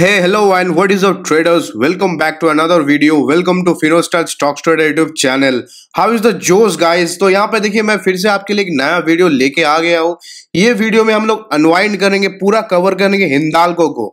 Hey, hello, and what is up, traders? Welcome back to another video. Welcome to Finostat Stocks Trader YouTube channel. How is the जोश guys? तो यहाँ पे देखिए मैं फिर से आपके लिए एक नया वीडियो लेके आ गया हूँ ये वीडियो में हम लोग अनवाइंड करेंगे पूरा कवर करेंगे हिंडालको को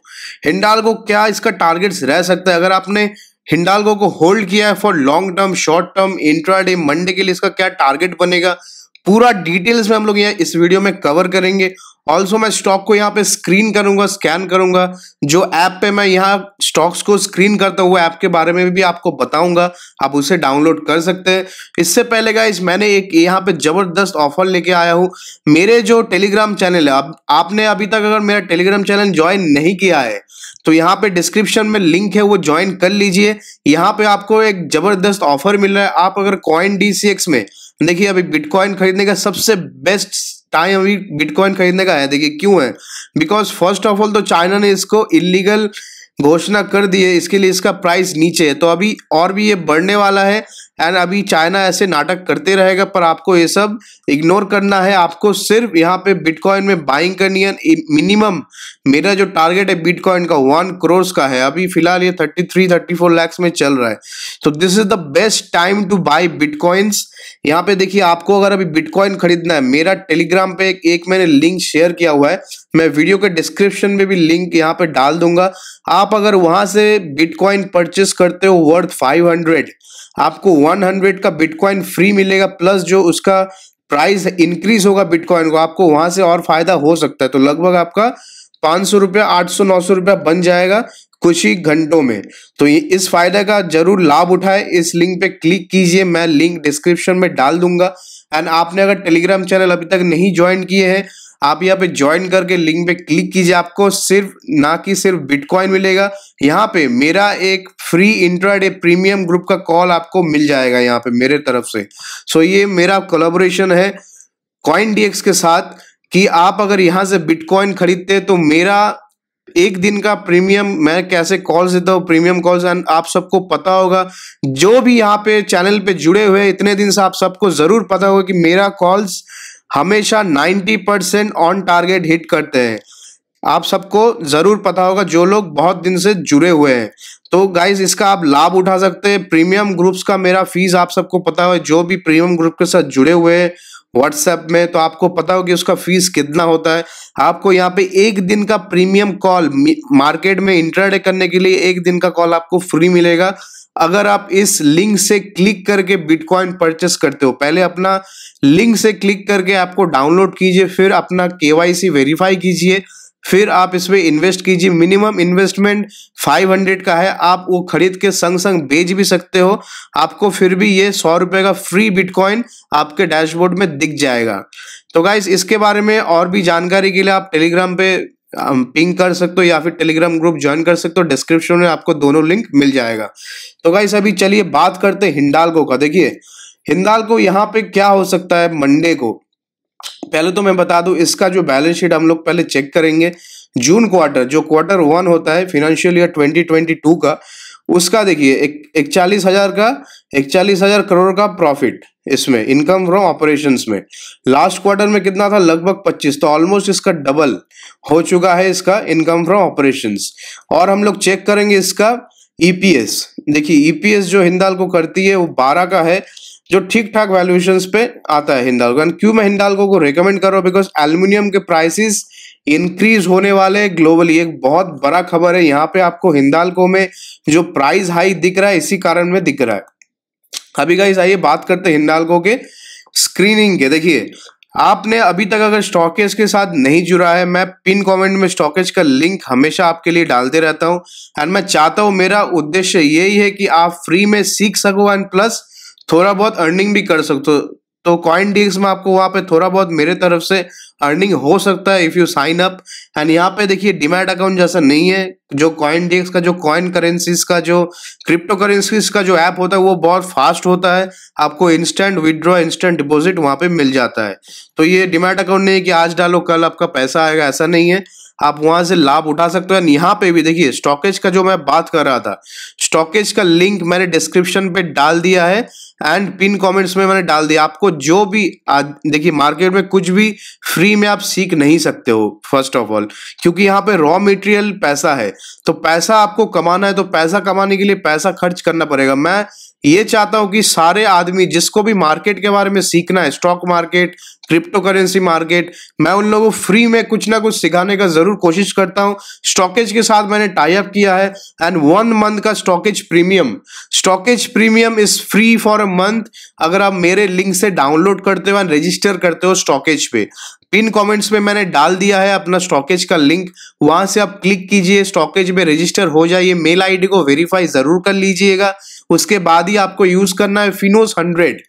हिंडालको क्या इसका टारगेट्स रह सकता है अगर आपने हिंडालको को होल्ड किया है for long term short term intraday Monday के लिए इसका क्या टारगेट बनेगा पूरा डिटेल्स में हम लोग यहाँ इस वीडियो में कवर करेंगे। ऑल्सो मैं स्टॉक को यहाँ पे स्क्रीन करूँगा स्कैन करूँगा। जो ऐप पे मैं यहाँ स्टॉक्स को स्क्रीन करता हूँ ऐप के बारे में भी आपको बताऊँगा। आप उसे डाउनलोड कर सकते हैं। इससे पहले गाइस मैंने एक यहाँ पे ज़बरदस्त ऑफ़र लेके आया हूँ। मेरे जो टेलीग्राम चैनल है, अब आपने अभी तक अगर मेरा टेलीग्राम चैनल ज्वाइन नहीं किया है तो यहाँ पे डिस्क्रिप्शन में लिंक है, वो ज्वाइन कर लीजिए। यहाँ पे आपको एक ज़बरदस्त ऑफ़र मिल रहा है। आप अगर कॉइन डीसीएक्स में देखिए, अभी बिटकॉइन खरीदने का सबसे बेस्ट टाइम अभी बिटकॉइन खरीदने का है। देखिए, क्यों है? बिकॉज़ फ़र्स्ट ऑफ़ ऑल तो चाइना ने इसको इलीगल घोषणा कर दी है। इसके लिए इसका प्राइस नीचे है। तो अभी और भी ये बढ़ने वाला है। एंड अभी चाइना ऐसे नाटक करते रहेगा पर आपको ये सब इग्नोर करना है। आपको सिर्फ़ यहाँ पे बिटकॉइन में बाइंग करनी है। मिनिमम मेरा जो टारगेट है बिटकॉइन का वन करोड़ का है। अभी फ़िलहाल ये thirty three thirty four lakhs में चल रहा है। तो this is the best time to buy bitcoins यहाँ पे देखिए आपको अगर अभी बिटकॉइन खरीदना है मेरा टेलीग्राम पे एक, एक मैंने लिंक शेयर किया हुआ है। मैं वीडियो के डिस्क्रिप्शन में भी लिंक यहाँ पे डाल दूँगा। आप अगर वहाँ से बिटकॉइन परचेस करते हो वर्थ 500 आपको 100 का बिटकॉइन फ्री मिलेगा प्लस जो उसका प्राइस इंक्रीज होगा बिटकॉइन को, आपको वहाँ से और फ़ायदा हो सकता है। तो लगभग आपका पाँच सौ रुपया, आठ सौ, नौ सौ रुपया बन जाएगा कुछ ही घंटों में। तो ये इस फ़ायदे का ज़रूर लाभ उठाए। इस लिंक पे क्लिक कीजिए, मैं लिंक डिस्क्रिप्शन में डाल दूँगा। एंड आपने अगर टेलीग्राम चैनल अभी तक नहीं ज्वाइन किए हैं आप यहाँ पे ज्वाइन करके लिंक पे क्लिक कीजिए आपको, सिर्फ़, ना कि सिर्फ़ बिटकॉइन मिलेगा। यहाँ पे मेरा एक फ्री इंट्राडे प्रीमियम ग्रुप का कॉल आपको मिल जाएगा यहाँ पे मेरे तरफ़ से। सो ये मेरा कोलाबोरेशन है कॉइन डीएक्स के साथ कि आप अगर यहाँ से बिटकॉइन खरीदते तो मेरा एक दिन का प्रीमियम मैं कैसे कॉल्स देता हूँ प्रीमियम कॉल्स आप सबको पता होगा। जो भी यहाँ पे चैनल पे जुड़े हुए इतने दिन से आप सबको ज़रूर पता होगा कि मेरा कॉल्स हमेशा 90 परसेंट ऑन टारगेट हिट करते हैं। आप सबको ज़रूर पता होगा, जो लोग बहुत दिन से जुड़े हुए हैं। तो गाइज़ इसका आप लाभ उठा सकते हैं। प्रीमियम ग्रुप्स का मेरा फ़ीस आप सबको पता हो जो भी प्रीमियम ग्रुप के साथ जुड़े हुए हैं व्हाट्सएप में तो आपको पता हो कि उसका फ़ीस कितना होता है। आपको यहाँ पे एक दिन का प्रीमियम कॉल मार्केट में इंटरडे करने के लिए एक दिन का कॉल आपको फ्री मिलेगा। अगर आप इस लिंक से क्लिक करके बिटकॉइन परचेस करते हो, पहले अपना लिंक से क्लिक करके आपको डाउनलोड कीजिए, फिर अपना केवाईसी वेरीफाई कीजिए, फिर आप इसमें इन्वेस्ट कीजिए। मिनिमम इन्वेस्टमेंट 500 का है। आप वो खरीद के संग संग बेच भी सकते हो। आपको फिर भी ये सौ रुपए का फ्री बिटकॉइन आपके डैशबोर्ड में दिख जाएगा। तो गाइस, इसके बारे में और भी जानकारी के लिए आप टेलीग्राम पे पिंग कर सकते हो या फिर टेलीग्राम ग्रुप ज्वाइन कर सकते हो डिस्क्रिप्शन में आपको दोनों लिंक मिल जाएगा। तो गाइस अभी चलिए बात करते हिंडालको का। देखिए, हिंडालको यहाँ पे क्या हो सकता है मंडे को? पहले तो मैं बता दूँ, इसका जो बैलेंस शीट हम लोग पहले चेक करेंगे। जून क्वार्टर जो क्वार्टर वन होता है फिनेंशियल ईयर 2022 का उसका देखिए, एक इकचालीस हज़ार का इकचालीस हज़ार करोड़ का प्रॉफिट इसमें इनकम फ्रॉम ऑपरेशंस में। लास्ट क्वार्टर में कितना था? लगभग 25 तो ऑलमोस्ट इसका डबल हो चुका है इसका इनकम फ्रॉम ऑपरेशंस और हम लोग चेक करेंगे इसका ईपीएस e देखिए ईपीएस e जो हिंदाल को करती है, वो 12 का है, जो ठीक ठाक वैल्यूएशन पे आता है हिंदालको क्यों मैं हिंदालको को रिकमेंड कर रहा हूँ? बिकॉज़ एल्यूमिनियम के प्राइसेस इंक्रीज होने वाले ग्लोबली एक बहुत बड़ा खबर है। यहाँ पे आपको हिंदालको में जो प्राइस हाई दिख रहा है, इसी कारण में दिख रहा है। अभी गाइस आइए बात करते हैं हिंदालको के स्क्रीनिंग के। देखिए, आपने अभी तक अगर स्टॉकेज के साथ नहीं जुड़ा है, मैं पिन कमेंट में स्टॉकेज का लिंक हमेशा आपके लिए डालते रहता हूँ। एंड मैं चाहता हूँ मेरा उद्देश्य यही है कि आप फ्री में सीख सको एंड प्लस थोड़ा बहुत अर्निंग भी कर सकते हो तो कॉइन डील्स में आपको वहाँ पे थोड़ा बहुत मेरे तरफ़ से अर्निंग हो सकता है if you sign up and यहाँ पे देखिए डिमैट अकाउंट जैसा नहीं है। जो कॉइन डेक्स का, जो कॉइन करेंसीज का, जो क्रिप्टो करेंसीज का जो ऐप होता है, वो बहुत फास्ट होता है। आपको इंस्टेंट विदड्रॉ इंस्टेंट डिपॉजिट वहाँ पे मिल जाता है। तो ये डिमैट अकाउंट नहीं है कि आज डालो, कल आपका पैसा आएगा, ऐसा नहीं है। आप वहाँ से लाभ उठा सकते हो। यहाँ पे भी देखिए स्टॉकेज का जो मैं बात कर रहा था स्टॉकेज का लिंक मैंने डिस्क्रिप्शन पे डाल दिया है एंड पिन कमेंट्स में मैंने डाल दिया। आपको जो भी देखिए मार्केट में कुछ भी फ्री में आप सीख नहीं सकते हो फ़र्स्ट ऑफ़ ऑल क्योंकि यहाँ पे रॉ मटेरियल पैसा है। तो पैसा आपको कमाना है तो पैसा कमाने के लिए पैसा खर्च करना पड़ेगा। मैं ये चाहता हूँ कि सारे आदमी जिसको भी मार्केट के बारे में सीखना है stock market crypto currency market मैं उन लोगों को फ्री में कुछ ना कुछ सिखाने का ज़रूर कोशिश करता हूँ। स्टॉकेज के साथ मैंने टाई अप किया है एंड वन मंथ का Stockedge premium Stockedge premium is free for a month अगर आप मेरे लिंक से डाउनलोड करते हो एंड रजिस्टर करते हो स्टॉकेज पे पिन कमेंट्स में मैंने डाल दिया है अपना स्टॉकेज का लिंक वहाँ से आप क्लिक कीजिए स्टॉकेज में रजिस्टर हो जाइए मेल आईडी को वेरीफाई ज़रूर कर लीजिएगा। उसके बाद ही आपको यूज़ करना है फिनोस हंड्रेड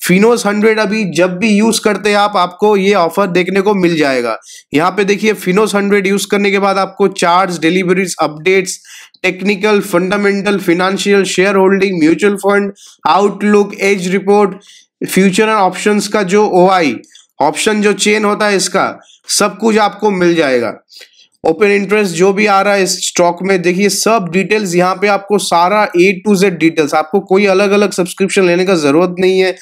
फिनोस हंड्रेड अभी जब भी यूज़ करते हैं आप, आपको ये ऑफ़र देखने को मिल जाएगा। यहाँ पे देखिए फिनोस हंड्रेड यूज़ करने के बाद आपको charge deliveries updates technical fundamental financial share holding mutual fund outlook edge report future and options का जो ओ ऑप्शन जो चेन होता है इसका, सब कुछ आपको मिल जाएगा। ओपन इंटरेस्ट जो भी आ रहा है इस स्टॉक में, देखिए सब डिटेल्स यहाँ पे आपको सारा ए टू जेड डिटेल्स आपको कोई अलग अलग सब्सक्रिप्शन लेने का ज़रूरत नहीं है।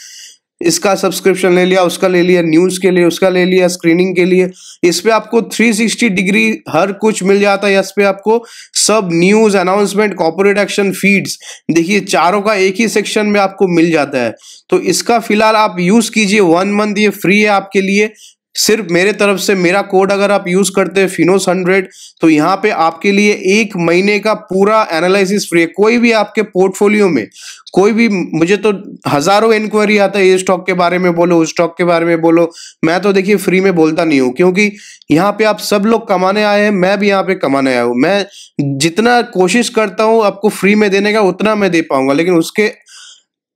इसका सब्सक्रिप्शन ले लिया, उसका ले लिया न्यूज़ के लिए, उसका ले लिया स्क्रीनिंग के लिए। इस पे आपको 360 डिग्री हर कुछ मिल जाता है, इस पे आपको सब news announcement corporate action feeds देखिए, चारों का एक ही सेक्शन में आपको मिल जाता है। तो इसका फ़िलहाल आप यूज़ कीजिए वन मंथ ये फ्री है आपके लिए। सिर्फ़ मेरे तरफ़ से, मेरा कोड अगर आप यूज़ करते हैं फिनोस हंड्रेड तो यहाँ पे आपके लिए एक महीने का पूरा एनालिसिस फ्री है। कोई भी आपके पोर्टफोलियो में, कोई भी, मुझे तो हज़ारों इंक्वायरी आता है, ये स्टॉक के बारे में बोलो, उस स्टॉक के बारे में बोलो। मैं तो देखिए फ्री में बोलता नहीं हूँ, क्योंकि यहाँ पे आप सब लोग कमाने आए हैं, मैं भी यहाँ पे कमाने आया हूँ। मैं जितना कोशिश करता हूँ आपको फ्री में देने का, उतना मैं दे पाऊँगा, लेकिन उसके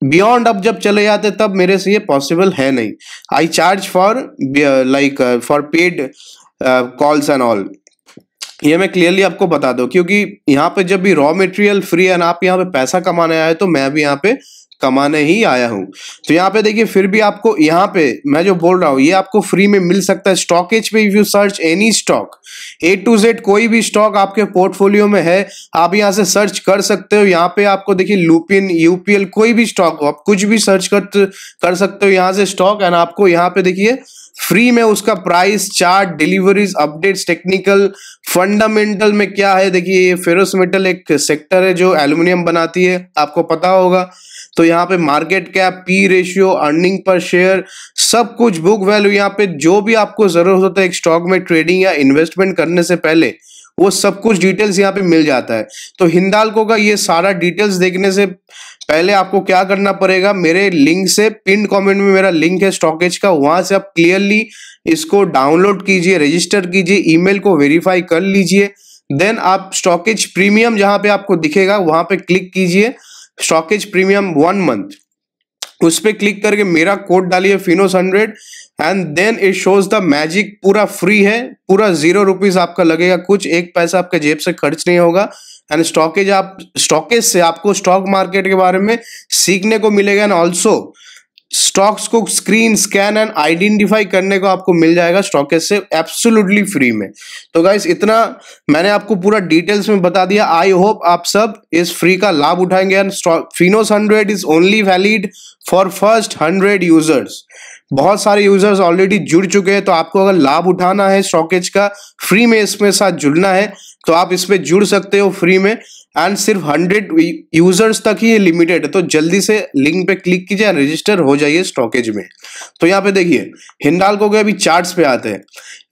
बियॉन्ड अब जब चले जाते, तब मेरे से ये पॉसिबल है नहीं। I charge for like for paid calls and all ये मैं क्लियरली आपको बता दो, क्योंकि यहाँ पे जब भी रॉ मटेरियल फ्री है, ना आप यहाँ पे पैसा कमाने आए तो मैं भी यहाँ पे कमाने ही आया हूँ। तो यहाँ पे देखिए, फिर भी आपको यहाँ पे मैं जो बोल रहा हूँ, ये आपको फ्री में मिल सकता है। स्टॉकेज पे if you search any stock A to Z कोई भी स्टॉक आपके पोर्टफोलियो में है, आप यहाँ से सर्च कर सकते हो। यहाँ पे आपको देखिए लूपिन यूपीएल कोई भी स्टॉक हो, आप कुछ भी सर्च कर कर सकते हो यहाँ से स्टॉक एंड आपको यहाँ पे देखिए फ्री में उसका price chart deliveries updates technical fundamental में क्या है? देखिए, ये फेरोस मेटल एक सेक्टर है जो एल्यूमिनियम बनाती है, आपको पता होगा। तो यहाँ पे market cap P ratio earning per share सब कुछ बुक वैल्यू यहाँ पे जो भी आपको ज़रूरत होता है एक स्टॉक में ट्रेडिंग या इन्वेस्टमेंट करने से पहले, वो सब कुछ डिटेल्स यहाँ पे मिल जाता है। तो हिंदालको का ये सारा डिटेल्स देखने से पहले आपको क्या करना पड़ेगा, मेरे लिंक से पिन कमेंट में मेरा लिंक है स्टॉकेज का, वहाँ से आप क्लियरली इसको डाउनलोड कीजिए रजिस्टर कीजिए ईमेल को वेरीफाई कर लीजिए। देन आप स्टॉकेज प्रीमियम जहाँ पे आपको दिखेगा, वहाँ पे क्लिक कीजिए। स्टॉकेज प्रीमियम वन मंथ उस पर क्लिक करके मेरा कोड डालिए Finos hundred and then it shows the magic पूरा फ्री है, पूरा ज़ीरो रुपीज़ आपका लगेगा कुछ, एक पैसा आपके जेब से खर्च नहीं होगा। एंड स्टॉकेज आप स्टॉकेज से आपको स्टॉक मार्केट के बारे में सीखने को मिलेगा एंड ऑल्सो स्टॉक्स को स्क्रीन स्कैन एंड आइडेंटिफाई करने को आपको मिल जाएगा स्टॉकेज से एब्सोल्युटली फ्री में। तो गाइस, इतना मैंने आपको पूरा डिटेल्स में बता दिया। आई होप आप सब इस फ्री का लाभ उठाएँगे and Finos hundred is only valid for first hundred users बहुत सारे यूज़र्स ऑलरेडी जुड़ चुके हैं तो आपको अगर लाभ उठाना है स्टॉकेज का, फ्री में इसमें साथ जुड़ना है तो आप इसमें जुड़ सकते हो फ्री में। एंड सिर्फ़ हंड्रेड यूज़र्स तक ही लिमिटेड है। तो जल्दी से लिंक पे क्लिक कीजिए रजिस्टर हो जाइए स्टॉकेज में। तो यहाँ पे देखिए, हिंडाल को अभी चार्ट्स पे आते हैं।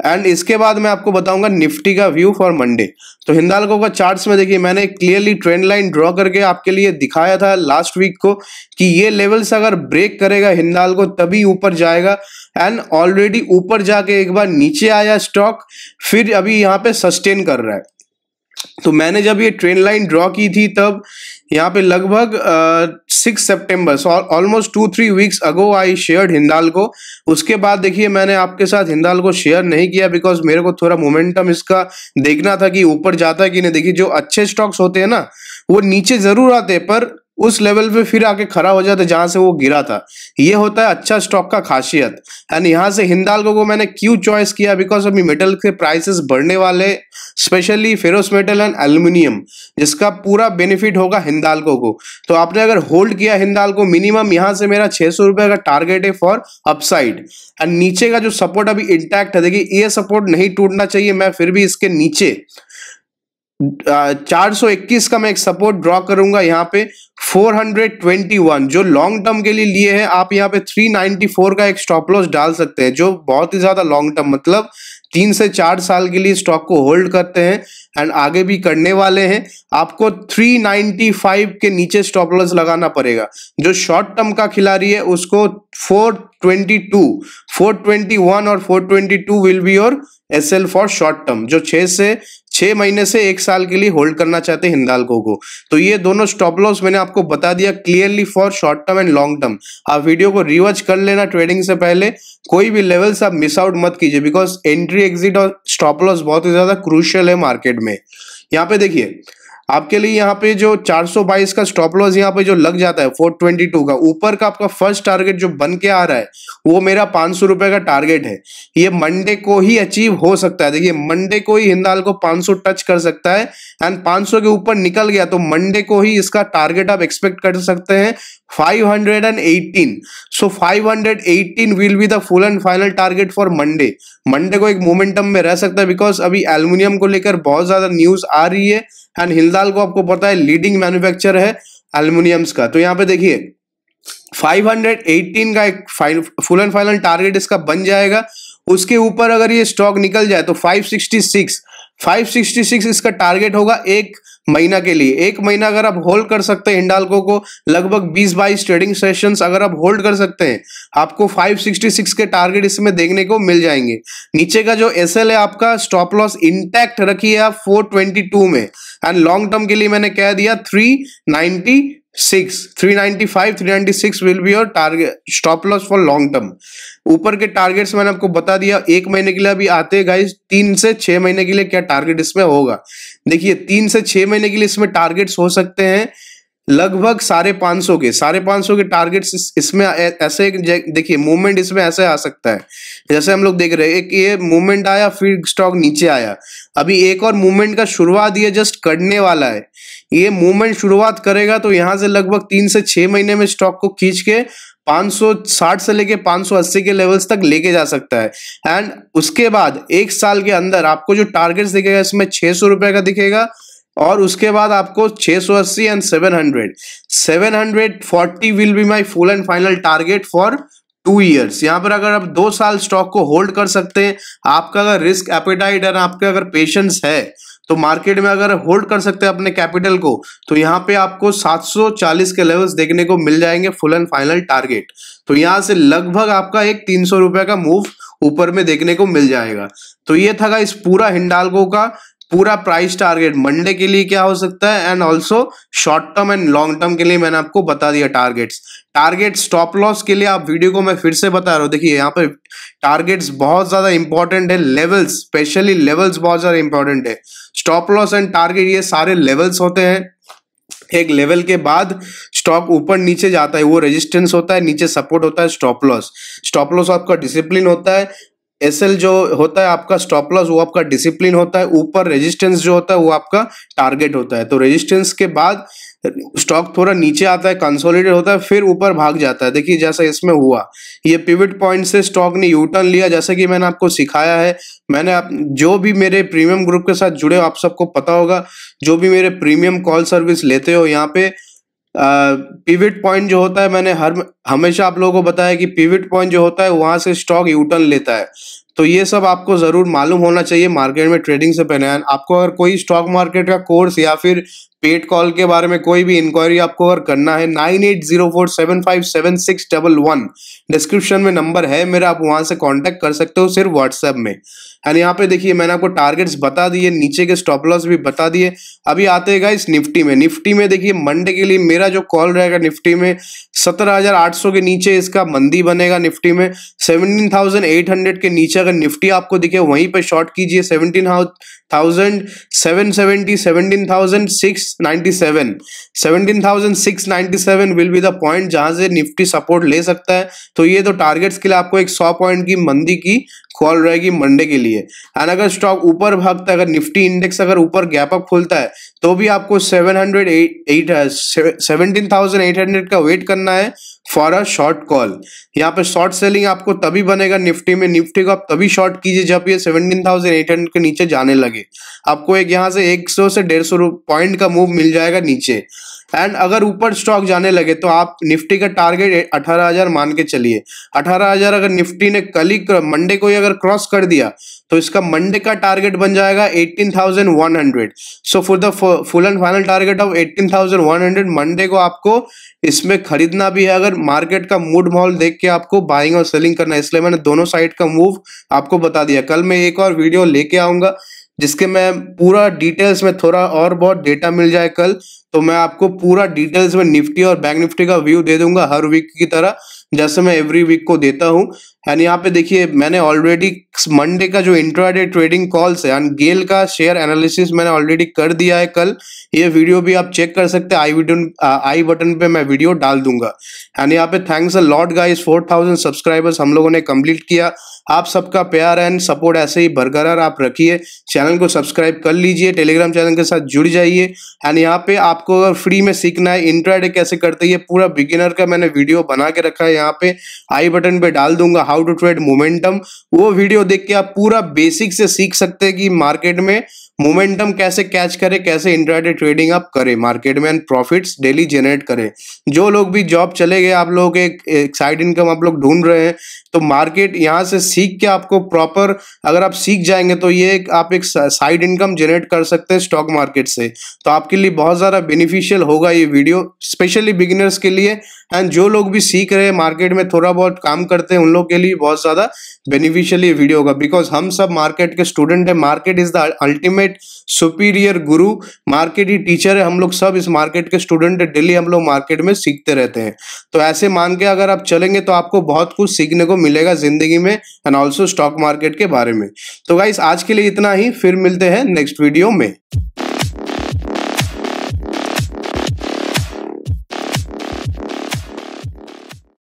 एंड इसके बाद मैं आपको बताऊँगा निफ्टी का व्यू फॉर मंडे तो हिंदालको का चार्ट्स में देखिए, मैंने क्लियरली ट्रेंड लाइन ड्रॉ करके आपके लिए दिखाया था लास्ट वीक को कि ये लेवल्स अगर ब्रेक करेगा हिंदाल को, तभी ऊपर जाएगा। एंड ऑलरेडी ऊपर जाके एक बार नीचे आया स्टॉक फिर अभी यहाँ पे सस्टेन कर रहा है। तो मैंने जब ये ट्रेन लाइन ड्रॉ की थी तब, यहाँ पे लगभग six September almost two three weeks ago I share Hindalco. उसके बाद देखिए मैंने आपके साथ हिंदाल को शेयर नहीं किया बिकॉज़ मेरे को थोड़ा मोमेंटम इसका देखना था कि ऊपर जाता है कि नहीं। देखिए जो अच्छे स्टॉक्स होते हैं ना, वो नीचे ज़रूर आते हैं, पर उस लेवल पे फिर आके खड़ा हो जाता जहाँ से वो गिरा था। ये होता है अच्छा स्टॉक का खासियत। एंड यहाँ से हिंदालको को मैंने क्यों चॉइस किया? बिकॉज़ अभी मेटल के प्राइसेस बढ़ने वाले specially ferrous metal and aluminium जिसका पूरा बेनिफिट होगा हिंदालको को तो आपने अगर होल्ड किया हिंदालको मिनिमम यहाँ से मेरा छह सौ रुपए का टारगेट है फॉर अपसाइड एंड नीचे का जो सपोर्ट अभी इंटैक्ट है, देखिए, ये सपोर्ट नहीं टूटना चाहिए, मैं फिर भी इसके नीचे। चार सौ इक्कीस का मैं एक सपोर्ट ड्रॉ करूँगा यहाँ पे 421 जो लॉन्ग टर्म के लिए लिए हैं, आप यहाँ पे 394 का एक स्टॉप लॉस डाल सकते हैं, जो बहुत ही ज़्यादा लॉन्ग टर्म मतलब तीन से चार साल के लिए स्टॉक को होल्ड करते हैं एंड आगे भी करने वाले हैं, आपको 395 के नीचे स्टॉप लॉस लगाना पड़ेगा। जो शॉर्ट टर्म का खिलाड़ी है, उसको 422 421 और 422 will be your S L for short term जो छह से, छह महीने से एक साल के लिए होल्ड करना चाहते हैं हिंदालको को। तो ये दोनों स्टॉप लॉस मैंने आपको बता दिया clearly for short term and long term आप वीडियो को रिवर्च कर लेना ट्रेडिंग से पहले। कोई भी लेवल्स आप मिस आउट मत कीजिए बिकॉज़ एंट्री एग्जिट और स्टॉप लॉस बहुत ही ज़्यादा क्रूशियल है मार्केट में। यहाँ पे देखिए आपके लिए यहाँ पे जो 422 का स्टॉप लॉस यहाँ पे जो लग जाता है 422 का, ऊपर का आपका फ़र्स्ट टारगेट जो बन के आ रहा है, वो मेरा पाँच सौ का टारगेट है। ये मंडे को ही अचीव हो सकता है। देखिए मंडे को ही हिंदाल को 500 टच कर सकता है एंड 500 के ऊपर निकल गया तो मंडे को ही इसका टारगेट आप एक्सपेक्ट कर सकते हैं 518 so so 518 will be the full and final target for Monday Monday को एक मोमेंटम में रह सकता है बिकॉज़ अभी एल्यूमिनियम को लेकर बहुत ज़्यादा न्यूज़ आ रही है। एंड हिंदाल को आपको पता है लीडिंग मैन्युफैक्चर है एल्यूमिनियम्स का। तो यहाँ पे देखिए 518 का एक फुल एंड फाइनल टारगेट इसका बन जाएगा। उसके ऊपर अगर ये स्टॉक निकल जाए तो 566 566 इसका टारगेट होगा एक महीना के लिए। एक महीना अगर आप होल्ड कर सकते हैं इंडालको को, लगभग 20-22 ट्रेडिंग सेशंस अगर आप होल्ड कर सकते हैं, आपको 566 के टारगेट इसमें देखने को मिल जाएँगे। नीचे का जो एसएल है आपका स्टॉप लॉस इंटैक्ट रखिए आप 422 में। एंड लॉन्ग टर्म के लिए मैंने कह दिया 396 395 396 will be your target stop loss for long term ऊपर के टारगेट्स मैंने आपको बता दिया, एक महीने के लिए अभी आते हैं गाइस तीन से छह महीने के लिए क्या टारगेट इसमें होगा? देखिए, तीन से छह महीने के लिए इसमें टारगेट्स हो सकते हैं लगभग साढ़े पाँच सौ के, साढ़े पाँच सौ के टारगेट्स इसमें ऐसे देखिए मूवमेंट इसमें ऐसे आ सकता है। जैसे हम लोग देख रहे हैं, एक ये मूवमेंट आया, फिर स्टॉक नीचे आया। अभी एक और मूवमेंट का शुरुआत ये जस्ट करने वाला है। ये मूवमेंट शुरुआत करेगा तो यहाँ से लगभग तीन से छह महीने में स्टॉक को खींच के 560 से लेके 580 के लेवल्स तक लेके जा सकता है। एंड उसके बाद एक साल के अंदर आपको जो टारगेट्स दिखेगा, इसमें छह सौ रुपए का दिखेगा। और उसके बाद आपको 680 and 700 740 will be my full and final target for two years यहाँ पर अगर आप दो साल स्टॉक को होल्ड कर सकते हैं, आपका अगर रिस्क एपेटाइट और आपके अगर पेशेंस है तो मार्केट में अगर होल्ड कर सकते हैं अपने कैपिटल को तो यहाँ पे आपको 740 के लेवल्स देखने को मिल जाएँगे फुल एंड फाइनल टारगेट तो यहाँ से लगभग आपका एक तीन सौ का मूव ऊपर में देखने को मिल जाएगा। तो ये था इस पूरा हिंडालको का पूरा प्राइस टारगेट मंडे के लिए क्या हो सकता है? And also short term and long term के लिए मैंने आपको बता दिया टारगेट्स टारगेट स्टॉप लॉस के लिए आप वीडियो को मैं फिर से बता रहा हूँ। देखिए, यहाँ पे टारगेट्स बहुत ज़्यादा इंपॉर्टेंट है। लेवल्स स्पेशली लेवल्स बहुत ज़्यादा इंपॉर्टेंट है। स्टॉप लॉस एंड टारगेट ये सारे लेवल्स होते हैं। एक लेवल के बाद स्टॉक ऊपर नीचे जाता है। वो रेजिस्टेंस होता है, नीचे सपोर्ट होता है स्टॉप लॉस स्टॉप लॉस आपका डिसिप्लिन होता है। एसएल जो होता है आपका स्टॉप लॉस वो आपका डिसिप्लिन होता है, ऊपर रेजिस्टेंस जो होता है, वो आपका टारगेट होता है। तो रेजिस्टेंस के बाद स्टॉक थोड़ा नीचे आता है कंसोलिडेट होता है, फिर ऊपर भाग जाता है। देखिए, जैसा इसमें हुआ, ये पिविट पॉइंट से स्टॉक ने यूटर्न लिया। जैसे कि मैंने आपको सिखाया है, मैंने आप, जो भी मेरे प्रीमियम ग्रुप के साथ जुड़े हो, आप सबको पता होगा, जो भी मेरे प्रीमियम कॉल सर्विस लेते हो, यहाँ पे पिविट पॉइंट जो होता है, मैंने हर हमेशा आप लोगों को बताया कि पिविट पॉइंट जो होता है, वहाँ से स्टॉक यूटर्न लेता है। तो ये सब आपको ज़रूर मालूम होना चाहिए मार्केट में ट्रेडिंग से पहले। आपको अगर कोई स्टॉक मार्केट का कोर्स या फिर पेड कॉल के बारे में कोई भी इंक्वायरी आपको अगर करना है nine eight zero four seven five seven six double one description में नंबर है मेरा, आप वहाँ से कांटेक्ट कर सकते हो सिर्फ़ व्हाट्सएप में। एंड यहाँ पे देखिए, मैंने आपको टारगेट्स बता दिए, नीचे के स्टॉप लॉस भी बता दिए। अभी आते हैं इस निफ्टी में। निफ्टी में देखिए मंडे के लिए मेरा जो कॉल रहेगा निफ्टी में, सत्रह हज़ार आठ 1800 के नीचे इसका मंदी बनेगा निफ्टी में। 17,800 के नीचे अगर निफ्टी आपको दिखे वहीं पे शॉर्ट कीजिए। Seventeen thousand seven seventy seventeen thousand six ninety seven seventeen thousand six ninety seven will be the point जहाँ से निफ्टी सपोर्ट ले सकता है। तो ये तो टारगेट्स के लिए आपको एक सौ पॉइंट की मंदी की कॉल रहेगी मंडे के लिए। एंड अगर स्टॉक ऊपर भागता है, अगर निफ्टी इंडेक्स अगर ऊपर गैप अप खुलता है तो भी आपको seven hundred eight seventeen thousand eight hundred का वेट करना है फॉर अ शॉर्ट कॉल यहाँ पे शॉर्ट सेलिंग आपको तभी बनेगा निफ्टी में। निफ्टी को आप तभी शॉर्ट कीजिए जब ये सेवनटीन थाउज़ेंड एट हंड्रेड के नीचे जाने लगे। आपको एक यहाँ से एक सौ से डेढ़ सौ पॉइंट का मूव मिल जाएगा नीचे। एंड अगर ऊपर स्टॉक जाने लगे तो आप निफ्टी का टारगेट अठारह हज़ार मान के चलिए। अठारह हज़ार अगर निफ्टी ने कल ही मंडे को ही अगर क्रॉस कर दिया तो इसका मंडे का टारगेट बन जाएगा 18,100 so for the full and final target of 18,100 Monday को आपको इसमें खरीदना भी है। अगर मार्केट का मूड माहौल देख के आपको बाइंग और सेलिंग करना है इसलिए मैंने दोनों साइड का मूव आपको बता दिया। कल मैं एक और वीडियो लेके आऊँगा जिसके मैं पूरा डिटेल्स में थोड़ा और बहुत डेटा मिल जाए कल। तो मैं आपको पूरा डिटेल्स में निफ्टी और बैंक निफ्टी का व्यू दे दूँगा हर वीक की तरह, जैसे मैं एवरी वीक को देता हूँ। एंड यहाँ पे देखिए, मैंने ऑलरेडी मंडे का जो इंट्राडे ट्रेडिंग कॉल्स है एंड गेल का शेयर एनालिसिस मैंने ऑलरेडी कर दिया है कल। ये वीडियो भी आप चेक कर सकते हैं आई बटन आई बटन पे मैं वीडियो डाल दूँगा। एंड यहाँ पे thanks a lot guys 4000 subscribers हम लोगों ने कंप्लीट किया। आप सबका प्यार एंड सपोर्ट ऐसे ही बरकरार आप रखिए। चैनल को सब्सक्राइब कर लीजिए टेलीग्राम चैनल के साथ जुड़ जाइए। एंड यहाँ पे आपको अगर फ्री में सीखना है इंट्राडे कैसे करते हैं, ये पूरा बिगिनर का मैंने वीडियो बना के रखा है यहाँ पे। आई बटन पे डाल दूँगा हाउ टू ट्रेड मोमेंटम वो वीडियो देख के आप पूरा बेसिक से सीख सकते हैं कि मार्केट में मोमेंटम कैसे कैच करे कैसे इंट्राडे ट्रेडिंग आप करें मार्केट में एंड प्रॉफिट्स डेली जनरेट करें। जो लोग भी जॉब चले गए आप लोग एक, एक साइड इनकम आप लोग ढूंढ रहे हैं तो मार्केट यहाँ से सीख के आपको प्रॉपर अगर आप सीख जाएँगे तो ये एक आप एक साइड इनकम जनरेट कर सकते हैं स्टॉक मार्केट से। तो आपके लिए बहुत ज़्यादा बेनिफिशियल होगा ये वीडियो स्पेशली बिगिनर्स के लिए। एंड जो लोग भी सीख रहे हैं मार्केट में थोड़ा बहुत काम करते हैं उन लोग के लिए बहुत ज़्यादा बेनिफिशियल ये वीडियो होगा। बिकॉज़ हम सब मार्केट के स्टूडेंट है market is the ultimate superior guru, market he teacher है, हम लोग सब इस मार्केट के स्टूडेंट है, डेली हम लोग मार्केट में सीखते रहते हैं। तो ऐसे मान के अगर आप चलेंगे तो आपको बहुत कुछ सीखने को मिलेगा ज़िंदगी में एंड ऑल्सो स्टॉक मार्केट के बारे में। तो गाइस आज के लिए इतना ही, फिर मिलते हैं नेक्स्ट वीडियो में।